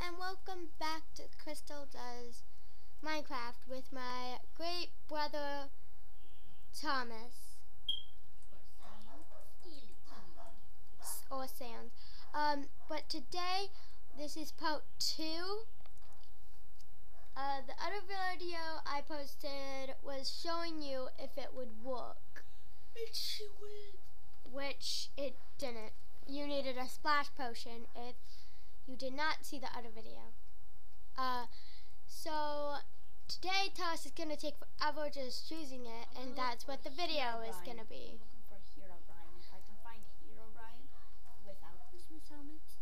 and welcome back to Crystal Does Minecraft with my great brother Thomas or Sans. Um, but today this is part two. Uh, the other video I posted was showing you if it would work, It would. which it didn't. You needed a splash potion if you did not see the other video. Uh, so today Toss is gonna take forever just choosing it, and that's what the video is gonna be. I'm looking for Hero Brian. If I can find Herobrine without Christmas helmets,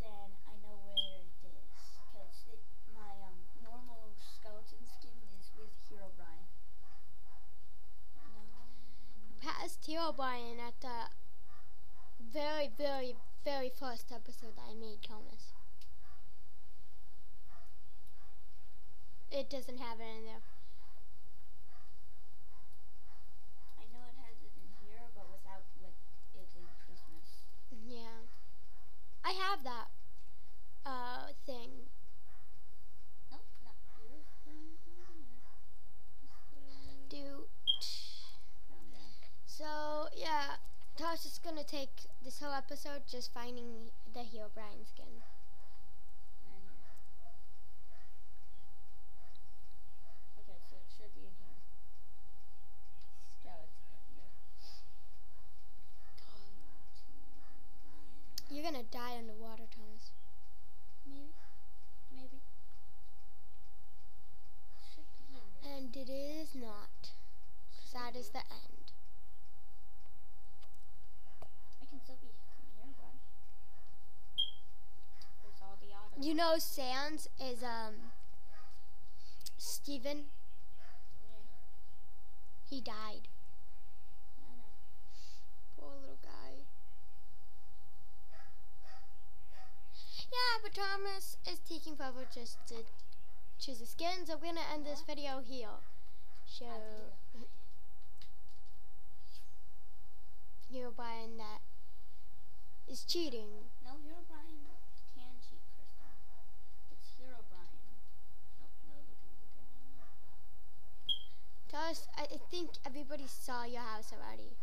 then I know where it is. Because my um, normal skeleton skin is with Herobrine. No, no. Past Herobrine at the very, very, very first episode that I made, Thomas. It doesn't have it in there. I know it has it in here, but without like it in Christmas. Yeah. I have that uh thing. Nope, not Hero Brian. Do Found that. so yeah, Is gonna take this whole episode just finding the Herobrine skin. Okay, so it should be in here. Skeleton. You're gonna die underwater, Thomas. Maybe. Maybe. Should be in this. And it is not. Cause that is the end. I can still be here, bud. There's all the autos. You know Sans is um Steven. Yeah, He died. Poor little guy. Yeah, but Thomas is taking forever just to choose a skin, so we're gonna end this video here. So, Herobrine that is cheating. No, Herobrine can cheat, Kristen. It's Herobrine. Nope, no looking down. Tell us, I, think everybody saw your house already.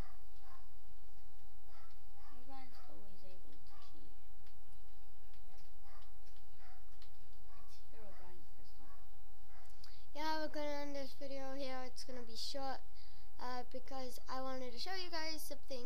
Herobrine's always able to cheat. It's Herobrine, Crystal. Yeah, we're gonna end this video here. It's gonna be short uh, because I wanted to show you guys something